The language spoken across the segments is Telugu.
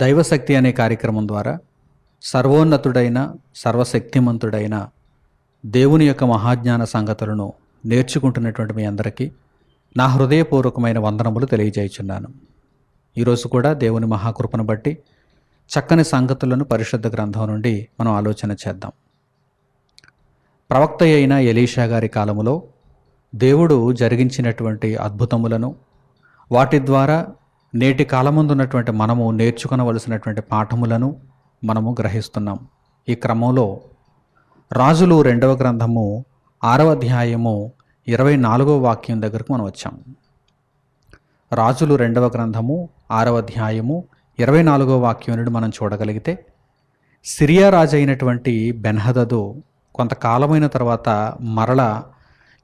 దైవశక్తి అనే కార్యక్రమం ద్వారా సర్వోన్నతుడైన సర్వశక్తిమంతుడైన దేవుని యొక్క మహాజ్ఞాన సంగతులను నేర్చుకుంటున్నటువంటి మీ అందరికీ నా హృదయపూర్వకమైన వందనములు తెలియజేయుచున్నాను. ఈరోజు కూడా దేవుని మహాకృపను బట్టి చక్కని సంగతులను పరిశుద్ధ గ్రంథం నుండి మనం ఆలోచన చేద్దాం. ప్రవక్త అయిన ఎలీషా గారి కాలములో దేవుడు జరిగించినటువంటి అద్భుతములను వాటి ద్వారా నేటి కాలముందున్నటువంటి మనము నేర్చుకునవలసినటువంటి పాఠములను మనము గ్రహిస్తున్నాం. ఈ క్రమంలో రాజులు రెండవ గ్రంథము ఆరవ అధ్యాయము ఇరవై నాలుగవ వాక్యం దగ్గరకు మనం వచ్చాం. రాజులు రెండవ గ్రంథము ఆరవ అధ్యాయము ఇరవై నాలుగవ వాక్యం నుండి మనం చూడగలిగితే సిరియా రాజు అయినటువంటి బెన్హదదు కొంతకాలమైన తర్వాత మరల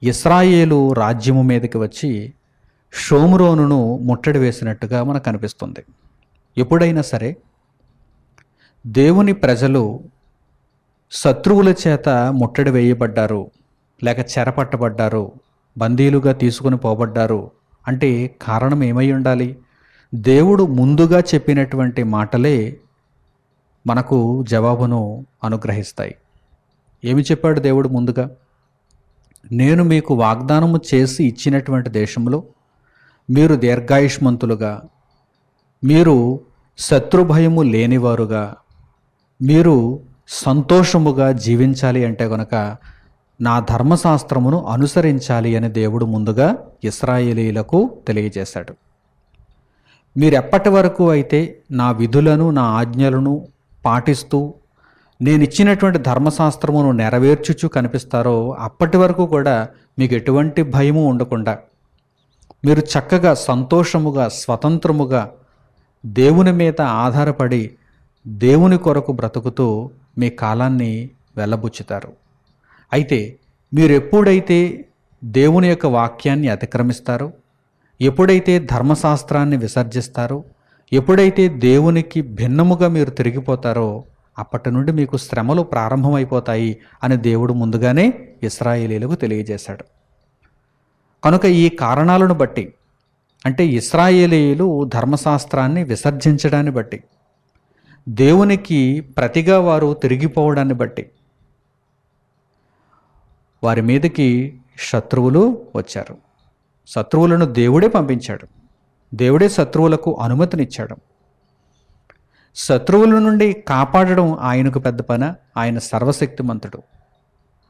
ఇస్రాయేలు రాజ్యము మీదకి వచ్చి షోమ్రోనును ముట్టడి వేసినట్టుగా మనకు కనిపిస్తుంది. ఎప్పుడైనా సరే దేవుని ప్రజలు శత్రువుల చేత ముట్టడి వేయబడ్డారు లేక చెరపట్టబడ్డారు బందీలుగా తీసుకుని పోబడ్డారు అంటే కారణం ఏమై ఉండాలి? దేవుడు ముందుగా చెప్పినటువంటి మాటలే మనకు జవాబును అనుగ్రహిస్తాయి. ఏమి చెప్పాడు దేవుడు ముందుగా? నేను మీకు వాగ్దానము చేసి ఇచ్చినటువంటి దేశంలో మీరు దీర్ఘాయుష్మంతులుగా మీరు శత్రుభయము లేనివారుగా మీరు సంతోషముగా జీవించాలి అంటే గనక నా ధర్మశాస్త్రమును అనుసరించాలి అని దేవుడు ముందుగా ఇస్రాయేలీలకు తెలియజేశాడు. మీరెప్పటి వరకు అయితే నా విధులను నా ఆజ్ఞలను పాటిస్తూ నేను ఇచ్చినటువంటి ధర్మశాస్త్రమును నెరవేర్చుచు కనిపిస్తారో అప్పటి వరకు కూడా మీకు ఎటువంటి భయము ఉండకుండా మీరు చక్కగా సంతోషముగా స్వతంత్రముగా దేవుని మీద ఆధారపడి దేవుని కొరకు బ్రతుకుతూ మీ కాలాన్ని వెళ్ళబుచ్చుతారు. అయితే మీరు ఎప్పుడైతే దేవుని యొక్క వాక్యాన్ని అతిక్రమిస్తారో? ఎప్పుడైతే ధర్మశాస్త్రాన్ని విసర్జిస్తారో? ఎప్పుడైతే దేవునికి భిన్నముగా మీరు తిరిగిపోతారో అప్పటి నుండి మీకు శ్రమలు ప్రారంభమైపోతాయి అని దేవుడు ముందుగానే ఇస్రాయేలీలకు తెలియజేశాడు. కనుక ఈ కారణాలను బట్టి అంటే ఇస్రాయేలీలు ధర్మశాస్త్రాన్ని విసర్జించడాన్ని బట్టి దేవునికి ప్రతిగా వారు తిరిగిపోవడాన్ని బట్టి వారి మీదకి శత్రువులు వచ్చారు. శత్రువులను దేవుడే పంపించాడు. దేవుడే శత్రువులకు అనుమతినిచ్చాడు. శత్రువుల నుండి కాపాడడం ఆయనకు పెద్ద పన ఆయన సర్వశక్తిమంతుడు.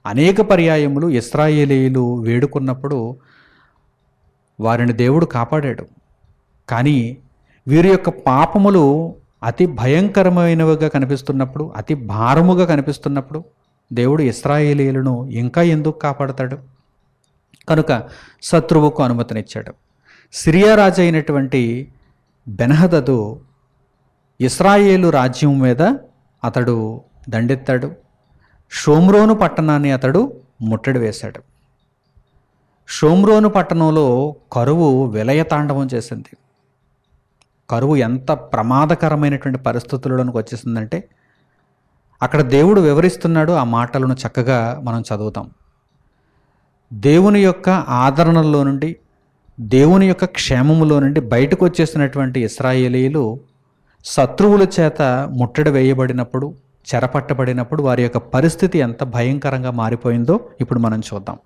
అనేక పర్యాయములు ఇస్రాయేలీలు వేడుకున్నప్పుడు వారిని దేవుడు కాపాడాడు. కానీ వీరి యొక్క పాపములు అతి భయంకరమైనవిగా కనిపిస్తున్నప్పుడు అతి భారముగా కనిపిస్తున్నప్పుడు దేవుడు ఇస్రాయేలీలను ఇంకా ఎందుకు కాపాడతాడు? కనుక శత్రువుకు అనుమతినిచ్చాడు. సిరియా రాజు అయినటువంటి బెనహదదు ఇస్రాయేలు రాజ్యం మీద అతడు దండెత్తాడు. షోమ్రోను పట్టణాన్ని అతడు ముట్టడి వేశాడు. షోమ్రోను పట్టణంలో కరువు విలయతాండవం చేసింది. కరువు ఎంత ప్రమాదకరమైనటువంటి పరిస్థితుల్లోనికి వచ్చేసిందంటే అక్కడ దేవుడు వివరిస్తున్నాడు ఆ మాటలను చక్కగా మనం చదువుతాం. దేవుని యొక్క ఆదరణలో నుండి దేవుని యొక్క క్షేమములో నుండి బయటకు వచ్చేసినటువంటి ఇస్రాయేలీలు శత్రువుల చేత ముట్టడి వేయబడినప్పుడు చెరపట్టబడినప్పుడు వారి యొక్క పరిస్థితి ఎంత భయంకరంగా మారిపోయిందో ఇప్పుడు మనం చూద్దాం.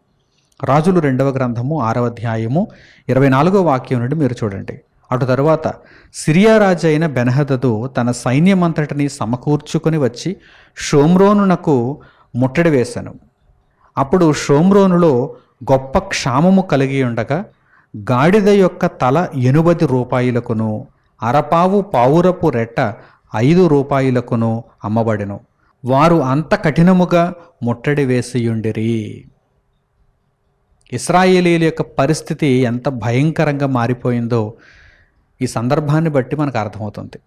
రాజులు రెండవ గ్రంథము ఆరవ అధ్యాయము ఇరవై నాలుగో వాక్యం నుండి మీరు చూడండి. అటు తరువాత సిరియా రాజు అయిన బెనహదదు తన సైన్యమంతటిని సమకూర్చుకొని వచ్చి షోమ్రోనునకు ముట్టడి వేశాను అప్పుడు షోమ్రోనులో గొప్ప క్షామము కలిగి ఉండగా గాడిద యొక్క తల ఎనుబది రూపాయలకును అరపావు పావురపు రెట్ట ఐదు రూపాయలకును అమ్మబడెను. వారు అంత కఠినముగా ముట్టడి వేసియుండిరి. ఇస్రాయేలీల యొక్క పరిస్థితి ఎంత భయంకరంగా మారిపోయిందో ఈ సందర్భాన్ని బట్టి మనకు అర్థమవుతుంది.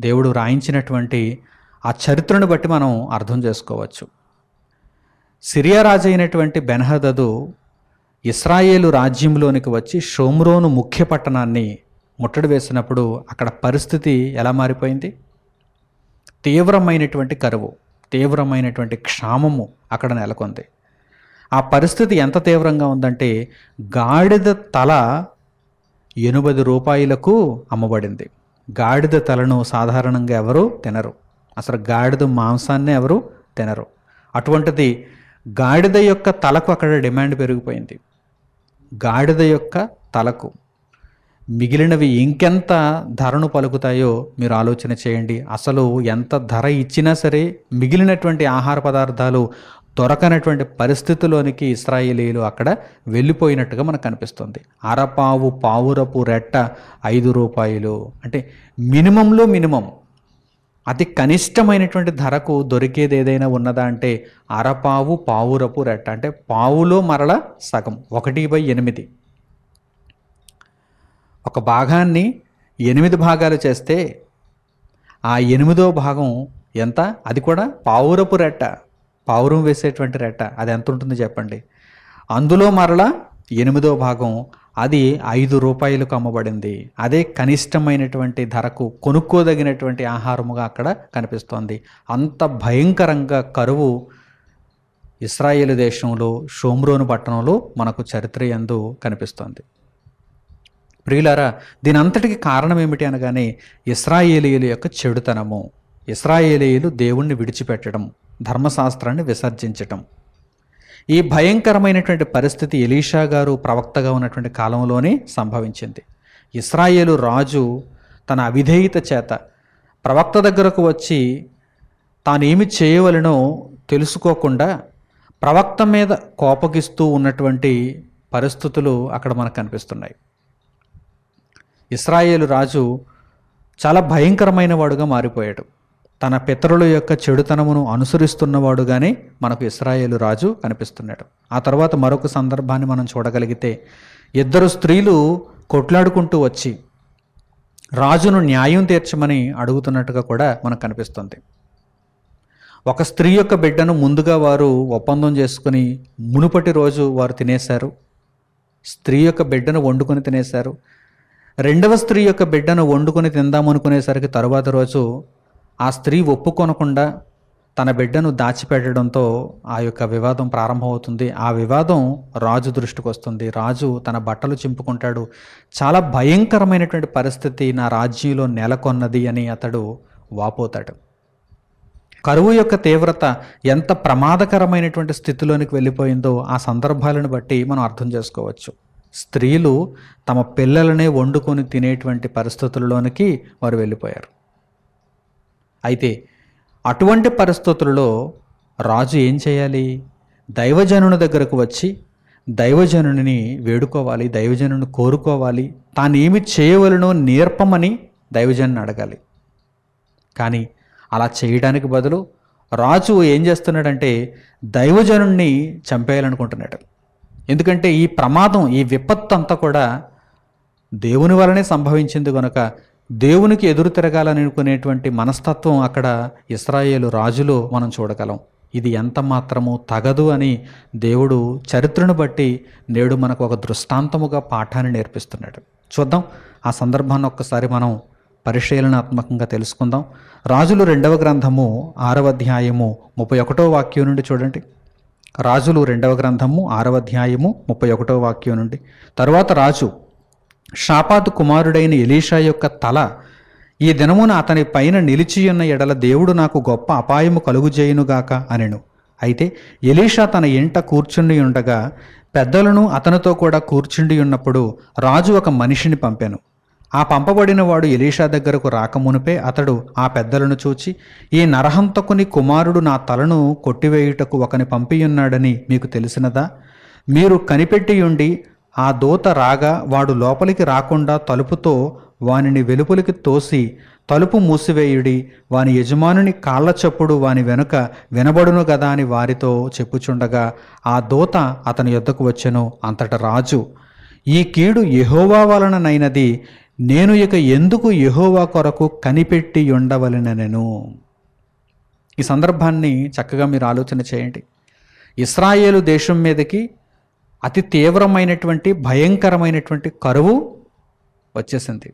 దేవుడు రాయించినటువంటి ఆ చరిత్రను బట్టి మనం అర్థం చేసుకోవచ్చు. సిరియా రాజు అయినటువంటి బెనహదదు ఇస్రాయేలు రాజ్యంలోనికి వచ్చి షోమ్రోను ముఖ్య పట్టణాన్ని ముట్టడి వేసినప్పుడు అక్కడ పరిస్థితి ఎలా మారిపోయింది? తీవ్రమైనటువంటి కరువు తీవ్రమైనటువంటి క్షామము అక్కడ నెలకొంది. ఆ పరిస్థితి ఎంత తీవ్రంగా ఉందంటే గాడిద తల ఎనభై రూపాయలకు అమ్మబడింది. గాడిద తలను సాధారణంగా ఎవరు తినరు. అసలు గాడిద మాంసాన్ని ఎవరు తినరు. అటువంటిది గాడిద యొక్క తలకు అక్కడ డిమాండ్ పెరిగిపోయింది. గాడిద యొక్క తలకు మిగిలినవి ఇంకెంత ధరను పలుకుతాయో మీరు ఆలోచన చేయండి. అసలు ఎంత ధర ఇచ్చినా సరే మిగిలినటువంటి ఆహార పదార్థాలు దొరకనటువంటి పరిస్థితిలోనికి ఇస్రాయేలీలు అక్కడ వెళ్ళిపోయినట్టుగా మనకు కనిపిస్తుంది. అరపావు పావురపు రెట్ట ఐదు రూపాయలు. అంటే మినిమంలో మినిమం. అతి కనిష్టమైనటువంటి ధరకు దొరికేది ఏదైనా ఉన్నదా అంటే అరపావు పావురపు రెట్ట. అంటే పావులో మరల సగం. ఒకటి బై ఎనిమిది. ఒక భాగాన్ని ఎనిమిది భాగాలు చేస్తే ఆ ఎనిమిదో భాగం ఎంత? అది కూడా పావురపు రెట్ట. పావురం వేసేటువంటి రెట్ట అది ఎంత ఉంటుంది చెప్పండి? అందులో మరలా ఎనిమిదో భాగం అది ఐదు రూపాయలకు అమ్మబడింది. అదే కనిష్టమైనటువంటి ధరకు కొనుక్కోదగినటువంటి ఆహారముగా అక్కడ కనిపిస్తోంది. అంత భయంకరంగా కరువు ఇస్రాయేల్ దేశంలో షోమ్రోను పట్టణంలో మనకు చరిత్ర ఎందు కనిపిస్తోంది. ప్రియులారా దీని అంతటికి కారణం ఏమిటి అనగానే ఇస్రాయేలీయుల యొక్క చెడుతనము. ఇస్రాయేలీయులు దేవుణ్ణి విడిచిపెట్టడం. ధర్మశాస్త్రాన్ని విసర్జించటం. ఈ భయంకరమైనటువంటి పరిస్థితి ఎలీషా గారు ప్రవక్తగా ఉన్నటువంటి కాలంలోనే సంభవించింది. ఇస్రాయేలు రాజు తన అవిధేయత చేత ప్రవక్త దగ్గరకు వచ్చి తానేమి చేయవలనో తెలుసుకోకుండా ప్రవక్త మీద కోపగిస్తూ ఉన్నటువంటి పరిస్థితులు అక్కడ మనకు కనిపిస్తున్నాయి. ఇస్రాయేలు రాజు చాలా భయంకరమైన వాడుగా మారిపోయాడు. తన పితరుల యొక్క చెడుతనమును అనుసరిస్తున్నవాడుగానే మనకు ఇస్రాయేలు రాజు కనిపిస్తున్నాడు. ఆ తర్వాత మరొక సందర్భాన్ని మనం చూడగలిగితే ఇద్దరు స్త్రీలు కొట్లాడుకుంటూ వచ్చి రాజును న్యాయం తీర్చమని అడుగుతున్నట్టుగా కూడా మనకు కనిపిస్తుంది. ఒక స్త్రీ యొక్క బిడ్డను ముందుగా వారు ఒప్పందం చేసుకుని మునుపటి రోజు వారు తినేశారు. స్త్రీ యొక్క బిడ్డను వండుకొని తినేశారు. రెండవ స్త్రీ యొక్క బిడ్డను వండుకొని తిందామనుకునేసరికి తరువాత రోజు ఆ స్త్రీ ఒప్పుకొనకుండా తన బిడ్డను దాచిపెట్టడంతో ఆ యొక్క వివాదం ప్రారంభమవుతుంది. ఆ వివాదం రాజు దృష్టికి వస్తుంది. రాజు తన బట్టలు చింపుకుంటాడు. చాలా భయంకరమైనటువంటి పరిస్థితి నా రాజ్యంలో నెలకొన్నది అని అతడు వాపోతాడు. కరువు యొక్క తీవ్రత ఎంత ప్రమాదకరమైనటువంటి స్థితిలోనికి వెళ్ళిపోయిందో ఆ సందర్భాలను బట్టి మనం అర్థం చేసుకోవచ్చు. స్త్రీలు తమ పిల్లలనే వండుకొని తినేటువంటి పరిస్థితుల్లోనికి వారు వెళ్ళిపోయారు. అయితే అటువంటి పరిస్థితులలో రాజు ఏం చేయాలి? దైవజనుని దగ్గరకు వచ్చి దైవజనుని వేడుకోవాలి దైవజనుని కోరుకోవాలి. తానేమి చేయవలనో నేర్పమని దైవజనుని అడగాలి. కానీ అలా చేయడానికి బదులు రాజు ఏం చేస్తున్నాడంటే దైవజనుణ్ణి చంపేయాలనుకుంటున్నాడు. ఎందుకంటే ఈ ప్రమాదం ఈ విపత్తు అంతా కూడా దేవుని వలనే సంభవించింది కనుక దేవునికి ఎదురు తిరగాలని అనుకునేటువంటి మనస్తత్వం అక్కడ ఇస్రాయేలు రాజులో మనం చూడగలం. ఇది ఎంత మాత్రము తగదు అని దేవుడు చరిత్రను బట్టి నేడు మనకు ఒక దృష్టాంతముగా పాఠాన్ని నేర్పిస్తున్నాడు. చూద్దాం. ఆ సందర్భాన్ని ఒక్కసారి మనం పరిశీలనాత్మకంగా తెలుసుకుందాం. రాజులు రెండవ గ్రంథము ఆరవ అధ్యాయము ముప్పై ఒకటో వాక్యం నుండి చూడండి. రాజులు రెండవ గ్రంథము ఆరవ అధ్యాయము ముప్పై ఒకటో వాక్యం నుండి. తరువాత రాజు షాపాతు కుమారుడైన ఎలీషా యొక్క తల ఈ దినమున అతని పైన నిలిచియున్న ఎడల దేవుడు నాకు గొప్ప అపాయము కలుగుజేయునుగాక అనెను. అయితే ఎలీషా తన ఇంట కూర్చుండి ఉండగా పెద్దలను అతనితో కూడా కూర్చుండి ఉన్నప్పుడు రాజు ఒక మనిషిని పంపాను. ఆ పంపబడిన వాడు ఎలీషా దగ్గరకు రాకమునుపే అతడు ఆ పెద్దలను చూచి ఈ నరహంతకుని కుమారుడు నా తలను కొట్టివేయుటకు ఒకని పంపియున్నాడని మీకు తెలిసినదా? మీరు కనిపెట్టియుండి ఆ దూత రాగా వాడు లోపలికి రాకుండా తలుపుతో వానిని వెలుపలికి తోసి తలుపు మూసివేయుడి వాని యజమానుని కాళ్ళ చప్పుడు వాని వెనుక వినబడును గదా అని వారితో చెప్పుచుండగా ఆ దూత అతని యొద్దకు వచ్చెను అంతట రాజు ఈ కీడు యహోవా వలననైనది నేను ఇక ఎందుకు యహోవా కొరకు కనిపెట్టి ఉండవలనెను? ఈ సందర్భాన్ని చక్కగా మీరు ఆలోచన చేయండి. ఇస్రాయేలు దేశం మీదకి అతి తీవ్రమైనటువంటి భయంకరమైనటువంటి కరువు వచ్చేసింది.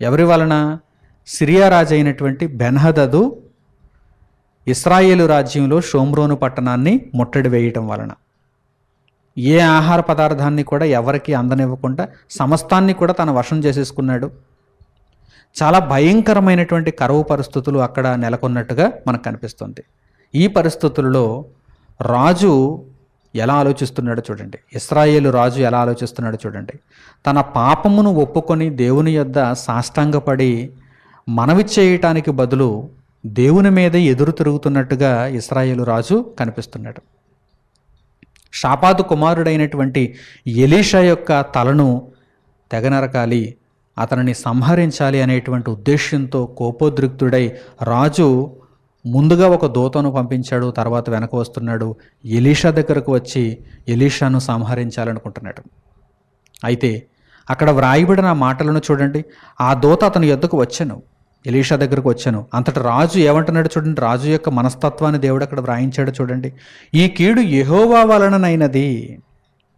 ఎవరి వలన? సిరియా రాజు అయినటువంటి బెన్హదదు ఇస్రాయేలు రాజ్యంలో షోమ్రోను పట్టణాన్ని ముట్టడి వేయటం వలన. ఏ ఆహార పదార్థాన్ని కూడా ఎవరికి అందనివ్వకుండా సమస్తాన్ని కూడా తన వశం చేసేసుకున్నాడు. చాలా భయంకరమైనటువంటి కరువు పరిస్థితులు అక్కడ నెలకొన్నట్టుగా మనకు కనిపిస్తుంది. ఈ పరిస్థితులలో రాజు ఎలా ఆలోచిస్తున్నాడో చూడండి. ఇస్రాయేలు రాజు ఎలా ఆలోచిస్తున్నాడో చూడండి. తన పాపమును ఒప్పుకొని దేవుని యొద్ద సాష్టాంగపడి మనవి చేయటానికి బదులు దేవుని మీద ఎదురు తిరుగుతున్నట్టుగా ఇస్రాయేలు రాజు కనిపిస్తున్నాడు. షాపాదు కుమారుడైనటువంటి ఎలీషా యొక్క తలను తెగనరకాలి అతనిని సంహరించాలి అనేటువంటి ఉద్దేశ్యంతో కోపోద్రిక్తుడై రాజు ముందుగా ఒక దూతను పంపించాడు తర్వాత వెనక వస్తున్నాడు. ఎలీషా దగ్గరకు వచ్చి ఎలీషాను సంహరించాలనుకుంటున్నాడు. అయితే అక్కడ వ్రాయబడిన ఆ మాటలను చూడండి. ఆ దూత అతని యొద్దకు వచ్చాను. ఎలీషా దగ్గరకు వచ్చాను. అంతట రాజు ఏమంటున్నాడు చూడండి. రాజు యొక్క మనస్తత్వాన్ని దేవుడు అక్కడ వ్రాయించాడు చూడండి. ఈ కీడు యహోవా వలననైనది.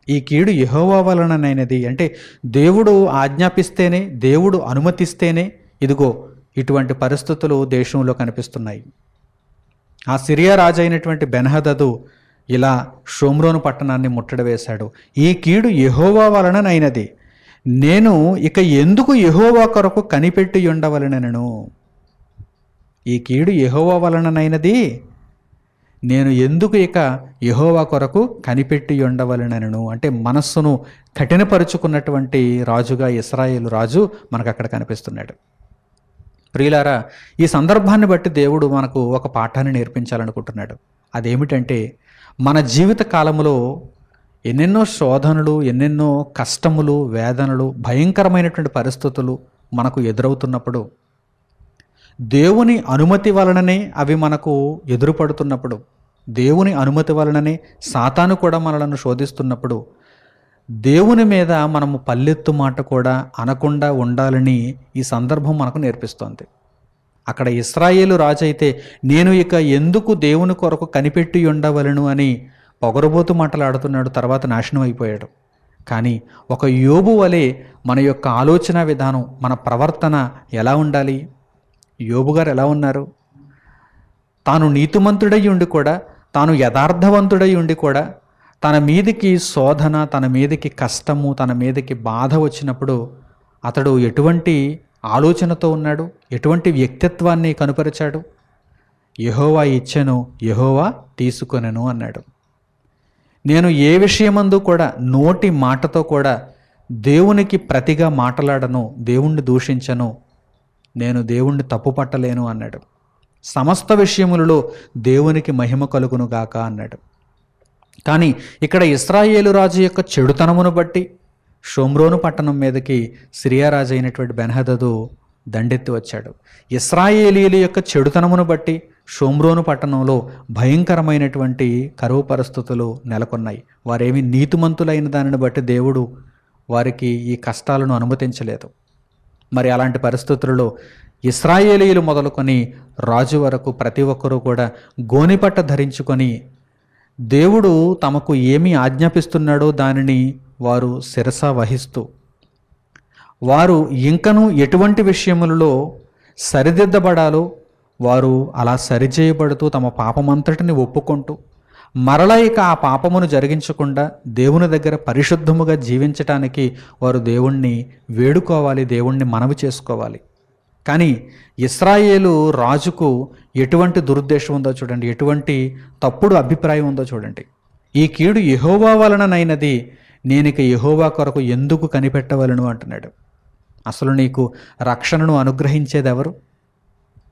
ఈ కీడు యహోవా వలననైనది. అంటే దేవుడు ఆజ్ఞాపిస్తేనే దేవుడు అనుమతిస్తేనే ఇదిగో ఇటువంటి పరిస్థితులు దేశంలో కనిపిస్తున్నాయి. ఆ సిరియా రాజు అయినటువంటి బెన్హదదు ఇలా షోమ్రోను పట్టణాన్ని ముట్టడి వేశాడు ఈ కీడు యెహోవా వలననైనది. నేను ఇక ఎందుకు యహోవా కొరకు కనిపెట్టి ఉండవలనను ఈ కీడు యహోవా వలననైనది. నేను ఎందుకు ఇక యహోవా కొరకు కనిపెట్టి ఉండవలనను అంటే మనస్సును కఠినపరుచుకున్నటువంటి రాజుగా ఇస్రాయేల్ రాజు మనకు అక్కడ కనిపిస్తున్నాడు. ప్రియులారా ఈ సందర్భాన్ని బట్టి దేవుడు మనకు ఒక పాఠాన్ని నేర్పించాలనుకుంటున్నాడు. అదేమిటంటే మన జీవిత కాలంలో ఎన్నెన్నో శోధనలు ఎన్నెన్నో కష్టములు వేదనలు భయంకరమైనటువంటి పరిస్థితులు మనకు ఎదురవుతున్నప్పుడు దేవుని అనుమతి వలననే అవి మనకు ఎదురుపడుతున్నప్పుడు దేవుని అనుమతి వలననే సాతాను కూడా మనలను శోధిస్తున్నప్పుడు దేవుని మీద మనము పల్లెత్తు మాట కూడా అనకుండా ఉండాలని ఈ సందర్భం మనకు నేర్పిస్తోంది. అక్కడ ఇస్రాయేలు రాజు అయితే నేను ఇక ఎందుకు దేవుని కొరకు కనిపెట్టి ఉండవలను? అని పొగరబోతు మాటలాడుతున్నాడు తర్వాత నాశనం అయిపోయాడు. కానీ ఒక యోబు వలె మన యొక్క ఆలోచన విధానం మన ప్రవర్తన ఎలా ఉండాలి? యోబు గారు ఎలా ఉన్నారు? తాను నీతిమంతుడై ఉండి కూడా తాను యథార్థవంతుడై ఉండి కూడా తన మీదికి శోధన తన మీదికి కష్టము తన మీదికి బాధ వచ్చినప్పుడు అతడు ఎటువంటి ఆలోచనతో ఉన్నాడు? ఎటువంటి వ్యక్తిత్వాన్ని కనుపరిచాడు? యహోవా ఇచ్చెను యహోవా తీసుకొనెను అన్నాడు. నేను ఏ విషయమందు కూడా నోటి మాటతో కూడా దేవునికి ప్రతిగా మాట్లాడను దేవుణ్ణి దూషించను నేను దేవుణ్ణి తప్పు పట్టలేను అన్నాడు. సమస్త విషయములలో దేవునికి మహిమ కలుగును గాక అన్నాడు. కానీ ఇక్కడ ఇస్రాయేలు రాజు యొక్క చెడుతనమును బట్టి షోమ్రోను పట్టణం మీదకి సిరియారాజు అయినటువంటి బెనహదదు దండెత్తి వచ్చాడు. ఇస్రాయేలీల యొక్క చెడుతనమును బట్టి షోమ్రోను పట్టణంలో భయంకరమైనటువంటి కరువు పరిస్థితులు నెలకొన్నాయి. వారేమి నీతిమంతులైన దానిని బట్టి దేవుడు వారికి ఈ కష్టాలను అనుమతించలేదు. మరి అలాంటి పరిస్థితులలో ఇస్రాయేలీలు మొదలుకొని రాజు వరకు ప్రతి ఒక్కరూ కూడా గోనిపట్ట ధరించుకొని దేవుడు తమకు ఏమి ఆజ్ఞాపిస్తున్నాడో దానిని వారు శిరస వహిస్తూ వారు ఇంకను ఎటువంటి విషయములలో సరిదిద్దబడాలో వారు అలా సరిచేయబడుతూ తమ పాపమంతటిని ఒప్పుకుంటూ మరలా ఇక ఆ పాపమును జరిగించకుండా దేవుని దగ్గర పరిశుద్ధముగా జీవించటానికి వారు దేవుణ్ణి వేడుకోవాలి దేవుణ్ణి మనవి చేసుకోవాలి. కానీ ఇస్రాయేలు రాజుకు ఎటువంటి దురుద్దేశం ఉందో చూడండి ఎటువంటి తప్పుడు అభిప్రాయం ఉందో చూడండి. ఈ కీడు యహోవా వలననైనది నేనిక యహోవా కొరకు ఎందుకు కనిపెట్టవలను అంటున్నాడు. అసలు నీకు రక్షణను అనుగ్రహించేది ఎవరు?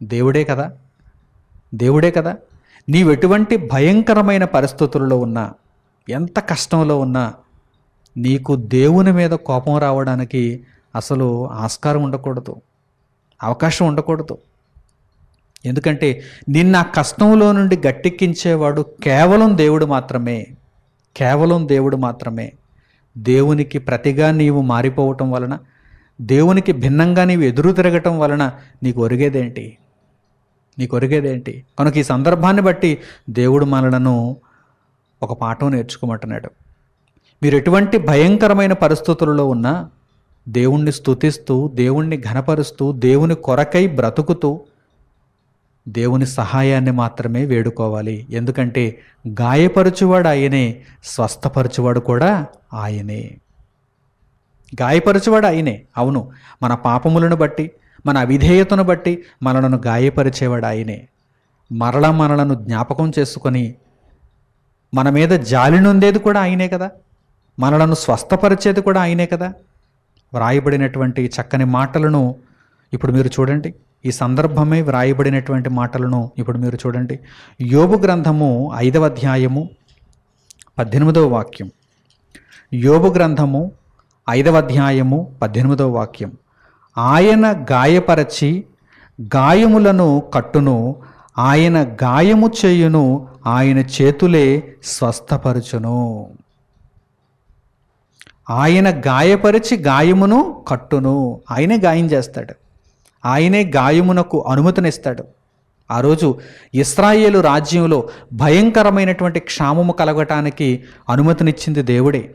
దేవుడే కదా? దేవుడే కదా? నీవెటువంటి భయంకరమైన పరిస్థితుల్లో ఉన్నా ఎంత కష్టంలో ఉన్నా నీకు దేవుని మీద కోపం రావడానికి అసలు ఆస్కారం ఉండకూడదు. అవకాశం ఉండకూడదు. ఎందుకంటే నిన్న ఆ కష్టంలో నుండి గట్టెక్కించేవాడు కేవలం దేవుడు మాత్రమే. కేవలం దేవుడు మాత్రమే. దేవునికి ప్రతిగా నీవు మారిపోవటం వలన దేవునికి భిన్నంగా నీవు ఎదురు తిరగటం వలన నీకు ఒరిగేదేంటి? నీకు ఒరిగేదేంటి? కనుక ఈ సందర్భాన్ని బట్టి దేవుడు మనలను ఒక పాఠం నేర్చుకోమంటున్నాడు. మీరు ఎటువంటి భయంకరమైన పరిస్థితులలో ఉన్నా దేవుణ్ణి స్తుతిస్తూ దేవుణ్ణి ఘనపరుస్తూ దేవుని కొరకై బ్రతుకుతూ దేవుని సహాయాన్ని మాత్రమే వేడుకోవాలి. ఎందుకంటే గాయపరచువాడు ఆయనే స్వస్థపరచువాడు కూడా ఆయనే. గాయపరచువాడు ఆయనే అవును. మన పాపములను బట్టి మన అవిధేయతను బట్టి మనలను గాయపరిచేవాడు ఆయనే. మరల మనలను జ్ఞాపకం చేసుకొని మన మీద జాలి నొందేది కూడా ఆయనే కదా? మనలను స్వస్థపరిచేది కూడా ఆయనే కదా? వ్రాయబడినటువంటి చక్కని మాటలను ఇప్పుడు మీరు చూడండి. ఈ సందర్భమే వ్రాయబడినటువంటి మాటలను ఇప్పుడు మీరు చూడండి. యోబు గ్రంథము ఐదవ అధ్యాయము పద్దెనిమిదవ వాక్యం. యోబు గ్రంథము ఐదవ అధ్యాయము పద్దెనిమిదవ వాక్యం. ఆయన గాయపరచి గాయములను కట్టును ఆయన గాయము చేయును ఆయన చేతులే స్వస్థపరచును. ఆయన గాయపరిచి గాయమును కట్టును. ఆయనే గాయం చేస్తాడు. ఆయనే గాయమునకు అనుమతినిస్తాడు. ఆ రోజు ఇస్రాయేలు రాజ్యంలో భయంకరమైనటువంటి క్షామము కలగటానికి అనుమతినిచ్చింది దేవుడే.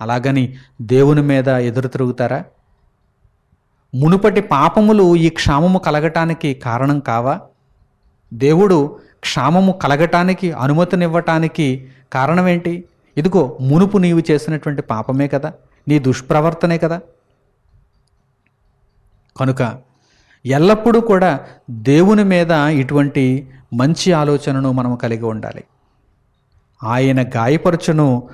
అలాగని దేవుని మీద ఎదురు తిరుగుతారా? మునుపటి పాపములు ఈ క్షామము కలగటానికి కారణం కావా? దేవుడు క్షామము కలగటానికి అనుమతినివ్వటానికి కారణం ఏంటి ఇదిగో మునుపు నీవు చేసినటువంటి పాపమే కదా నీ దుష్ప్రవర్తనే కదా. కనుక ఎల్లప్పుడూ కూడా దేవుని మీద ఇటువంటి మంచి ఆలోచనను మనం కలిగి ఉండాలి. ఆయన గాయపరచును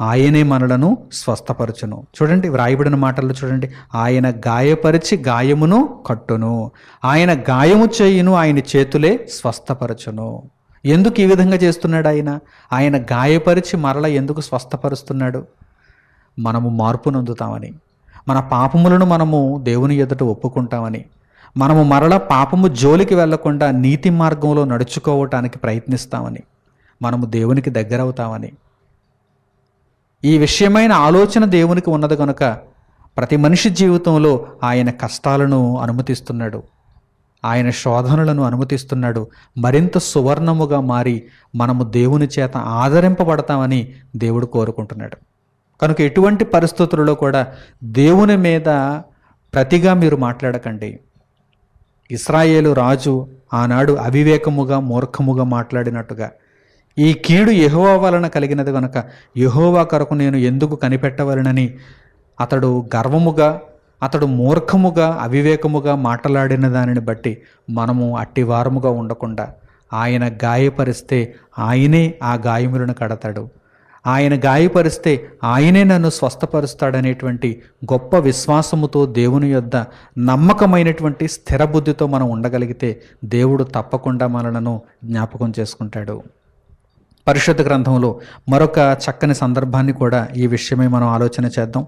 ఆయనే మనలను స్వస్థపరచును. చూడండి వ్రాయబడిన మాటల్లో చూడండి. ఆయన గాయపరిచి గాయమును కట్టును. ఆయన గాయము చేయును ఆయన చేతులే స్వస్థపరచును. ఎందుకు ఈ విధంగా చేస్తున్నాడు ఆయన? ఆయన గాయపరిచి మరల ఎందుకు స్వస్థపరుస్తున్నాడు? మనము మార్పు నొందుతామని మన పాపములను మనము దేవుని ఎదుట ఒప్పుకుంటామని మనము మరల పాపము జోలికి వెళ్ళకుండా నీతి మార్గంలో నడుచుకోవటానికి ప్రయత్నిస్తామని మనము దేవునికి దగ్గర అవుతామని ఈ విషయమైన ఆలోచన దేవునికి ఉన్నది కనుక ప్రతి మనిషి జీవితంలో ఆయన కష్టాలను అనుమతిస్తున్నాడు. ఆయన శోధనలను అనుమతిస్తున్నాడు. మరింత సువర్ణముగా మారి మనము దేవుని చేత ఆదరింపబడతామని దేవుడు కోరుకుంటున్నాడు. కనుక ఎటువంటి పరిస్థితులలో కూడా దేవుని మీద ప్రతిగా మీరు మాట్లాడకండి. ఇస్రాయేలు రాజు ఆనాడు అవివేకముగా మూర్ఖముగా మాట్లాడినట్టుగా. ఈ కీడు యహోవా వలన కలిగినది కనుక యహోవా కొరకు నేను ఎందుకు కనిపెట్టవలనని అతడు గర్వముగా అతడు మూర్ఖముగా అవివేకముగా మాట్లాడిన దానిని బట్టి మనము అట్టివారముగా ఉండకుండా ఆయన గాయపరిస్తే ఆయనే ఆ గాయములను కడతాడు. ఆయన గాయపరిస్తే ఆయనే నన్ను స్వస్థపరుస్తాడనేటువంటి గొప్ప విశ్వాసముతో దేవుని యొద్ద నమ్మకమైనటువంటి స్థిరబుద్ధితో మనం ఉండగలిగితే దేవుడు తప్పకుండా మనలను జ్ఞాపకం చేసుకుంటాడు. పరిశుద్ధ గ్రంథంలో మరొక చక్కని సందర్భాన్ని కూడా ఈ విషయమై మనం ఆలోచన చేద్దాం.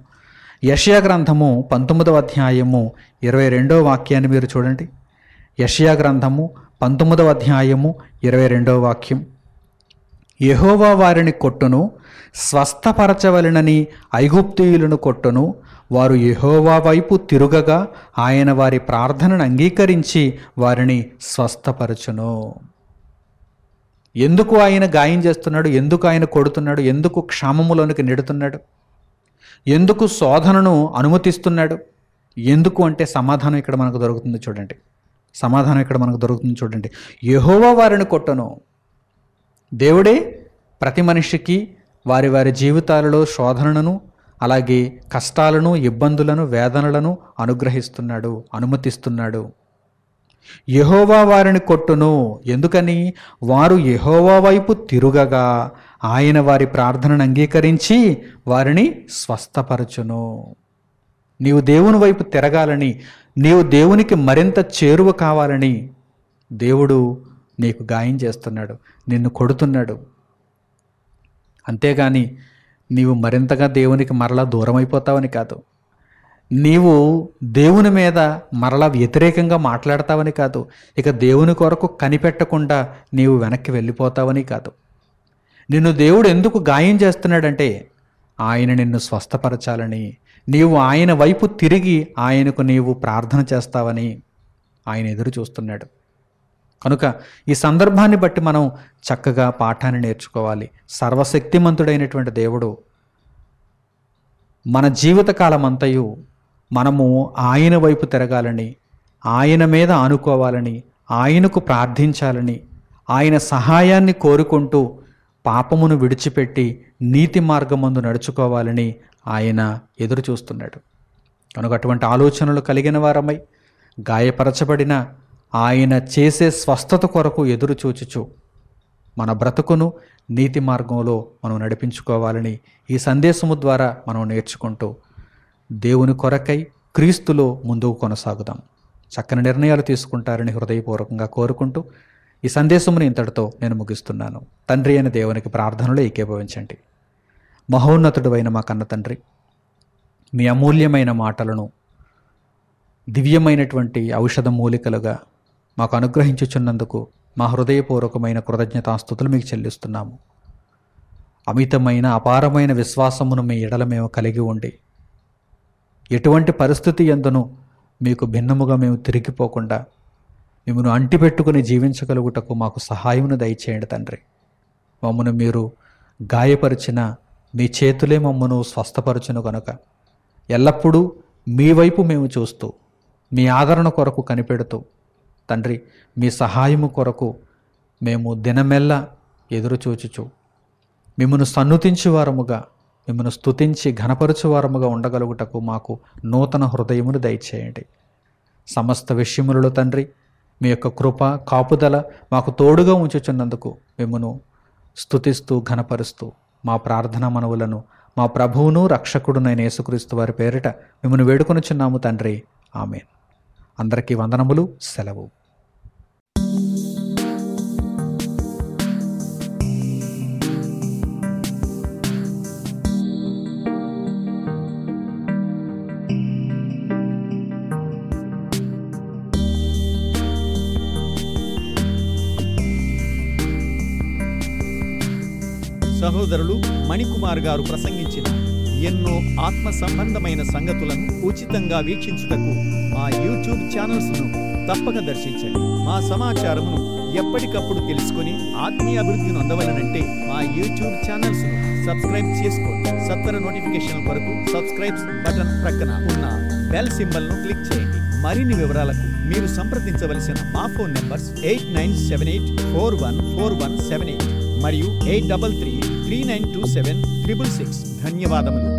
యషయా గ్రంథము పంతొమ్మిదవ అధ్యాయము ఇరవై రెండవ వాక్యాన్ని మీరు చూడండి. యషయా గ్రంథము పంతొమ్మిదవ అధ్యాయము ఇరవై రెండవ వాక్యం. యహోవా వారిని కొట్టును స్వస్థపరచవలనని ఐగుప్తీయులను కొట్టును వారు యహోవా వైపు తిరుగగా ఆయన వారి ప్రార్థనను అంగీకరించి వారిని స్వస్థపరచును. ఎందుకు ఆయన గాయం చేస్తున్నాడు? ఎందుకు ఆయన కొడుతున్నాడు? ఎందుకు క్షామములోనికి నెడుతున్నాడు? ఎందుకు శోధనను అనుమతిస్తున్నాడు? ఎందుకు అంటే సమాధానం ఇక్కడ మనకు దొరుకుతుంది చూడండి. సమాధానం ఇక్కడ మనకు దొరుకుతుంది చూడండి. యహోవా వారిని కొట్టను. దేవుడే ప్రతి మనిషికి వారి వారి జీవితాలలో శోధనలను అలాగే కష్టాలను ఇబ్బందులను వేదనలను అనుగ్రహిస్తున్నాడు అనుమతిస్తున్నాడు. యహోవా వారిని కొట్టును. ఎందుకని? వారు యహోవా వైపు తిరుగగా ఆయన వారి ప్రార్థనను అంగీకరించి వారిని స్వస్థపరచును. నీవు దేవుని వైపు తిరగాలని నీవు దేవునికి మరింత చేరువ కావాలని దేవుడు నీకు గాయం చేస్తున్నాడు నిన్ను కొడుతున్నాడు. అంతేగాని నీవు మరింతగా దేవునికి మరలా దూరం అయిపోతావని కాదు. నీవు దేవుని మీద మరలా వ్యతిరేకంగా మాట్లాడతావని కాదు. ఇక దేవుని కొరకు కనిపెట్టకుండా నీవు వెనక్కి వెళ్ళిపోతావని కాదు. నిన్ను దేవుడు ఎందుకు గాయం చేస్తున్నాడంటే ఆయన నిన్ను స్వస్థపరచాలని నీవు ఆయన వైపు తిరిగి ఆయనకు నీవు ప్రార్థన చేస్తావని ఆయన ఎదురు చూస్తున్నాడు. కనుక ఈ సందర్భాన్ని బట్టి మనం చక్కగా పాఠాన్ని నేర్చుకోవాలి. సర్వశక్తిమంతుడైనటువంటి దేవుడు మన జీవితకాలం అంతయు మనము ఆయన వైపు తిరగాలని ఆయన మీద ఆనుకోవాలని ఆయనకు ప్రార్థించాలని ఆయన సహాయాన్ని కోరుకుంటూ పాపమును విడిచిపెట్టి నీతి మార్గమందు నడుచుకోవాలని ఆయన ఎదురు చూస్తున్నాడు కనుక అటువంటి ఆలోచనలు కలిగిన వారమై గాయపరచబడిన ఆయన చేసే స్వస్థత కొరకు ఎదురు చూచుచు మన బ్రతుకును నీతి మార్గంలో మనం నడిపించుకోవాలని ఈ సందేశము ద్వారా మనం నేర్చుకుంటూ దేవుని కొరకై క్రీస్తులో ముందుకు కొనసాగుదాం. చక్కని నిర్ణయాలు తీసుకుంటారని హృదయపూర్వకంగా కోరుకుంటూ ఈ సందేశమును ఇంతటితో నేను ముగిస్తున్నాను. తండ్రి అయిన దేవునికి ప్రార్థనలో ఏకీభవించండి. మహోన్నతుడు అయిన మా కన్న తండ్రి మీ అమూల్యమైన మాటలను దివ్యమైనటువంటి ఔషధ మూలికలుగా మాకు అనుగ్రహించుచున్నందుకు మా హృదయపూర్వకమైన కృతజ్ఞతాస్థుతులు మీకు చెల్లిస్తున్నాము. అమితమైన అపారమైన విశ్వాసమును మీ ఎడల మేము కలిగి ఉండి ఎటువంటి పరిస్థితి ఎందును మీకు భిన్నముగా మేము తిరిగిపోకుండా మిమ్మను అంటిపెట్టుకుని జీవించగలుగుటకు మాకు సహాయమును దయచేయండి తండ్రి. మమ్మను మీరు గాయపరిచిన మీ చేతులే మమ్మను స్వస్థపరచును కనుక ఎల్లప్పుడూ మీ వైపు మేము చూస్తూ మీ ఆదరణ కొరకు కనిపెడుతూ తండ్రి మీ సహాయము కొరకు మేము దినమెల్లా ఎదురుచూచుచు. మిమ్మను సన్నుతించి వారముగా మిమ్మను స్తుతించి ఘనపరచు వారముగా ఉండగలుగుటకు మాకు నూతన హృదయమును దయచేయండి. సమస్త విషయములలో తండ్రి మీ యొక్క కృప కాపుదల మాకు తోడుగా ఉంచుచున్నందుకు మిమ్మను స్థుతిస్తూ ఘనపరుస్తూ మా ప్రార్థన మనవులను మా ప్రభువును రక్షకుడునైన యేసుక్రీస్తు వారి పేరిట మిమ్మల్ని వేడుకొనుచున్నాము తండ్రి. ఆమె అందరికీ వందనములు సెలవు. సహోదరులు మణికుమార్ గారు ప్రసంగించిన ఎన్నో ఆత్మ సంబంధమైన సంగతులను ఉచితంగా వీక్షించుటకు మా యూట్యూబ్ ఛానల్స్ను తప్పక దర్శించండి. మా సమాచారమును ఎప్పటికప్పుడు తెలుసుకొని ఆత్మీయ అభివృద్ధిని అందవలనంటే మా యూట్యూబ్ ఛానల్స్ సబ్స్క్రైబ్ చేసుకోండి. సత్వర నోటిఫికేషన్ కొరకు సబ్స్క్రైబ్ బటన్ ప్రక్కన ఉన్న బెల్ సింబల్ను క్లిక్ చేయండి. మరిన్ని వివరాలకు మీరు సంప్రదించవలసిన మా phone numbers eight nine seven eight four one four one seven eight మరియు eight double three three nine two seven triple six ధన్యవాదములు